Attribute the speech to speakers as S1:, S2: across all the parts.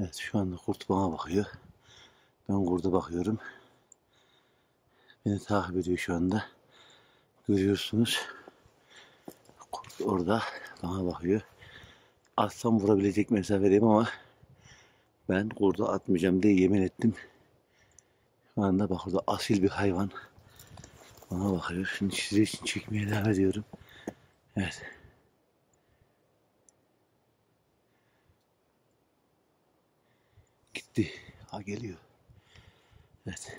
S1: Evet şu anda kurt bana bakıyor. Ben kurda bakıyorum. Beni takip ediyor şu anda. Görüyorsunuz. Kurt orada bana bakıyor. Atsam vurabilecek mesafedeyim ama ben kurda atmayacağım diye yemin ettim. Şu anda bak orada asil bir hayvan. Bana bakıyor. Şimdi sizin için çekmeye devam ediyorum. Evet. Gitti. Ha geliyor. Evet.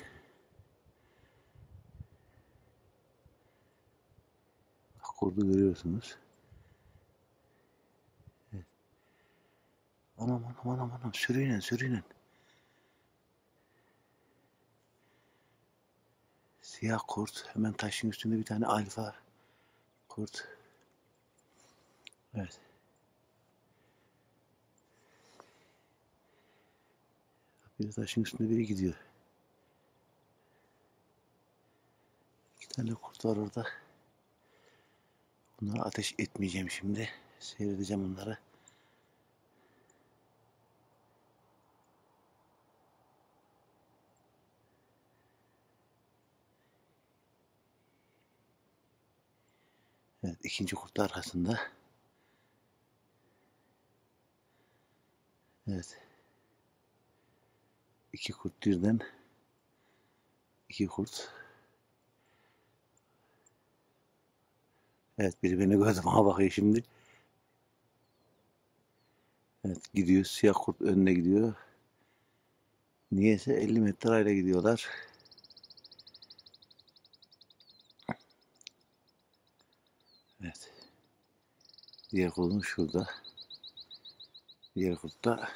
S1: Bak kurdu görüyorsunuz. Evet. Anam anam anam anam sürünen sürünen. Siyah kurt. Hemen taşın üstünde bir tane alfa kurt. Evet. Bir taşın üstünde biri gidiyor. İki tane kurt var orada. Onlara ateş etmeyeceğim şimdi. Seyredeceğim onları. Evet, ikinci kurt da arkasında. Evet. İki kurt birden. İki kurt. Evet biri beni gördü bana bakıyor şimdi. Evet gidiyor. Siyah kurt önüne gidiyor. Niyeyse 50 metre arayla gidiyorlar. Evet. Diğer kolum şurada. Diğer kurt da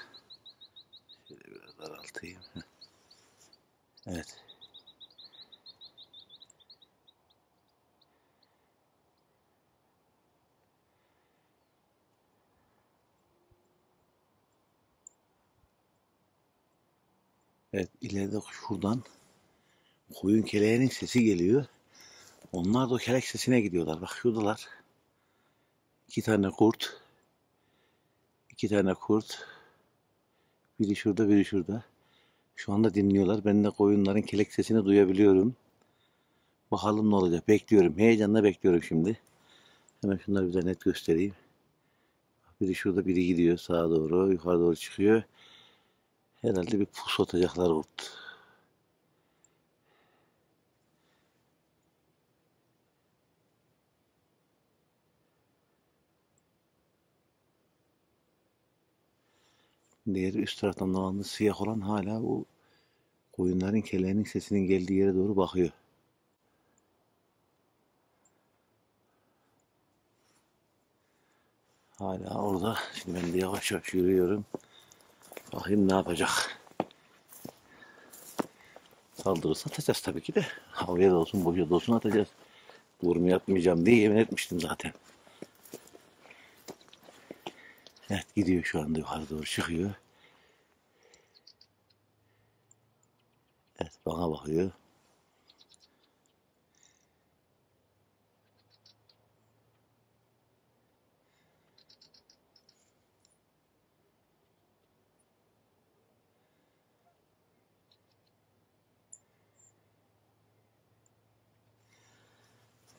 S1: daraltayım. Evet. Evet ileride şuradan koyun keleğinin sesi geliyor. Onlar da o kelek sesine gidiyorlar. Bak şuradalar. İki tane kurt. İki tane kurt. Biri şurada, biri şurada. Şu anda dinliyorlar. Ben de koyunların kelek sesini duyabiliyorum. Bakalım ne olacak. Bekliyorum. Heyecanla bekliyorum şimdi. Hemen şunları bize net göstereyim. Biri şurada, biri gidiyor sağa doğru, yukarı doğru çıkıyor. Herhalde bir pus atacaklar kurt. Diğeri üst taraftan dolandı siyah olan hala bu koyunların keleğinin sesinin geldiği yere doğru bakıyor. Hala orada. Şimdi ben de yavaş yavaş yürüyorum. Bakayım ne yapacak. Saldırırsa atacağız tabii ki de. Havaya da olsun, boşa da olsun atacağız. Vurma yapmayacağım diye yemin etmiştim zaten. Evet gidiyor şu anda yukarı doğru çıkıyor. Evet bana bakıyor.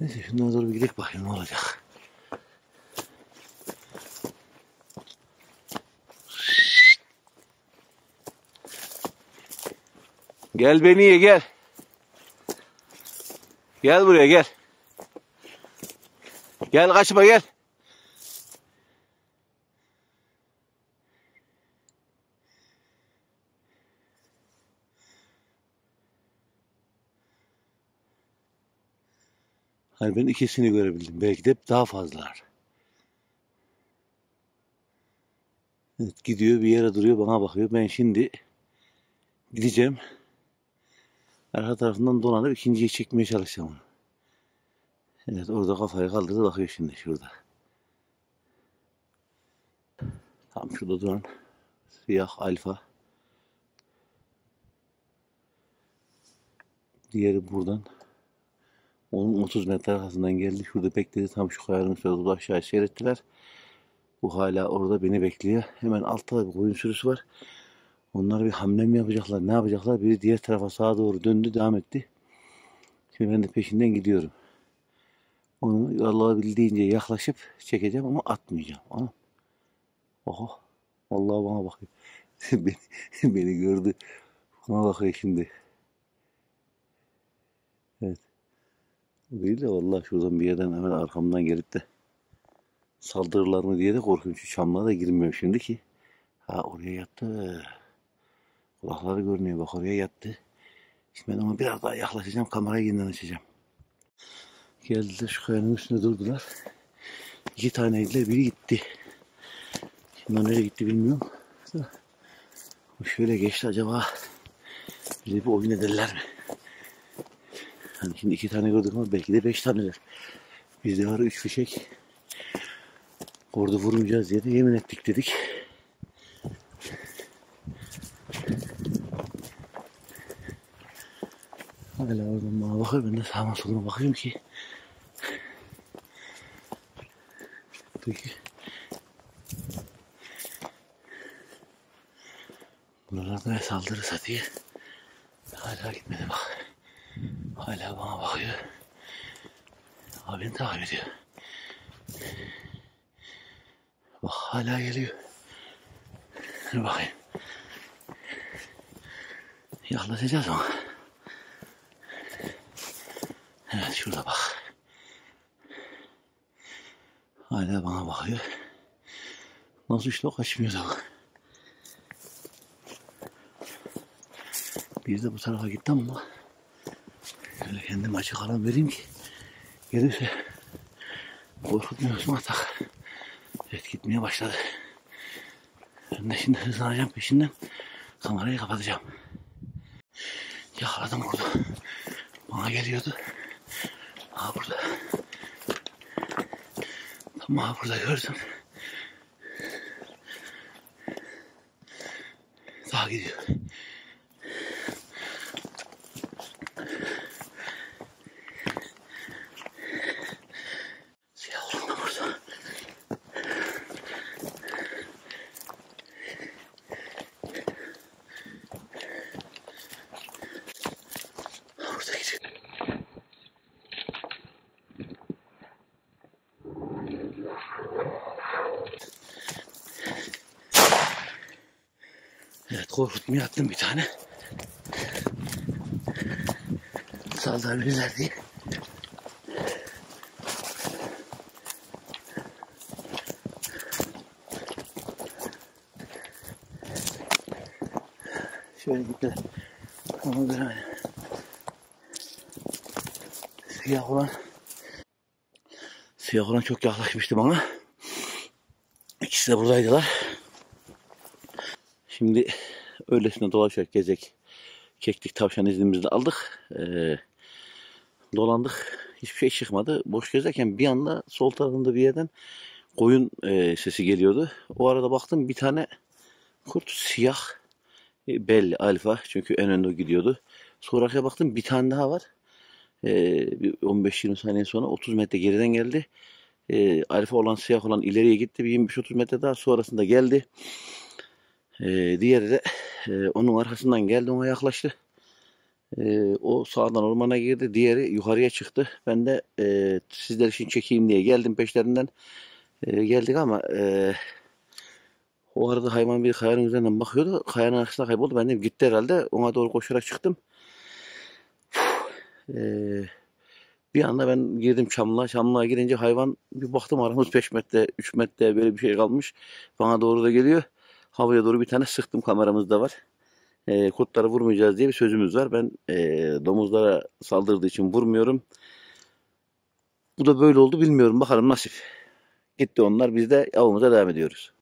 S1: Neyse şundan doğru bir gidelim bakayım ne olacak. Gel beni ye gel. Gel buraya gel. Gel kaçma gel. Hani ben ikisini görebildim. Belki de daha fazlalar. Evet, gidiyor bir yere duruyor bana bakıyor. Ben şimdi gideceğim. Arka tarafından dolanıp ikinciyi çekmeye çalışacağım onu. Evet orada kafayı kaldırdı bakıyor şimdi şurada. Tam şurada duran siyah alfa. Diğeri buradan. Onun 30 metre arkasından geldi. Şurada bekledi. Tam şu kayanın üstüne aşağı seyrettiler. Bu hala orada beni bekliyor. Hemen altta bir koyun sürüsü var. Onlar bir hamle mi yapacaklar, ne yapacaklar? Biri diğer tarafa sağa doğru döndü, devam etti. Şimdi ben de peşinden gidiyorum. Onu alabildiğince yaklaşıp çekeceğim ama atmayacağım. Ama oho. Vallahi bana bakıyor. beni, beni gördü. Bana bakıyor şimdi. Evet. Değil de vallahi şuradan bir yerden hemen arkamdan gelip de saldırırlar mı diye de korkuyorum. Şu çamlığa da girmiyorum şimdi ki. Ha oraya yattı. Kulakları görünüyor bak oraya yattı. Şimdi ben ona biraz daha yaklaşacağım. Kamerayı yeniden açacağım. Geldiler şu kayanın üstüne durdular. İki taneydiler. Biri gitti. Şimdi nereye gitti bilmiyorum. O şöyle geçti acaba bize bir oyun ederler mi? Hani şimdi iki tane gördük ama belki de beş taneler. Biz de var üç fişek. Orada vurmayacağız diye de yemin ettik dedik. Hala oradan bana bakıyor. Ben de sağıma soluma bakıyorum ki. Peki. Buralarda saldırırsa diye. Hala gitmedi bak. Hala bana bakıyor. Abini takip ediyor. Bak hala geliyor. Dur bakayım. Yaklaşacağız ama. Evet şurada bak. Hala bana bakıyor. Nasıl işte kaçmıyor da. Bir de bu tarafa gitti ama Şöyle kendime açık alan vereyim ki gelirse korkutmuyorsun atak. Evet gitmeye başladı. Ben de şimdi hızlanacağım peşinden kamerayı kapatacağım. Yakaladım kurdu. Bana geliyordu. Ha burada. Tam ha burada gördüm. Daha gidiyor. Siyah olan da burada. Burada gidiyor. Evet korkutmaya attım bir tane. Saldırabilirler diye. Şöyle gitti. Ona göre hani siyah olan siyah olan çok yaklaşmıştı bana. İkisi de buradaydılar. Şimdi öylesine dolaşarak gezek. Keklik tavşan iznimizi aldık. Ee, dolandık. Hiçbir şey çıkmadı. Boş gezerken bir anda sol tarafında bir yerden koyun e, sesi geliyordu. O arada baktım bir tane kurt siyah e, belli alfa çünkü en önde gidiyordu. Sonra arkaya baktım bir tane daha var. E, bir 15-20 saniye sonra 30 metre geriden geldi. E, alfa olan siyah olan ileriye gitti. Bir 25-30 metre daha sonrasında geldi. E, diğeri de e, onun arkasından geldi ona yaklaştı. E, o sağdan ormana girdi. Diğeri yukarıya çıktı. Ben de e, sizler için çekeyim diye geldim peşlerinden. E, geldik ama e, o arada hayvan bir kayanın üzerinden bakıyordu. Kayanın arkasına kayboldu. Ben de gitti herhalde. Ona doğru koşarak çıktım. E, bir anda ben girdim çamlığa. Çamlığa girince hayvan bir baktım aramız 5 metre 3 metre böyle bir şey kalmış. Bana doğru da geliyor. Havaya doğru bir tane sıktım kameramızda var. E, kurtları vurmayacağız diye bir sözümüz var. Ben e, domuzlara saldırdığı için vurmuyorum. Bu da böyle oldu bilmiyorum. Bakalım nasip. Gitti onlar. Biz de avımıza devam ediyoruz.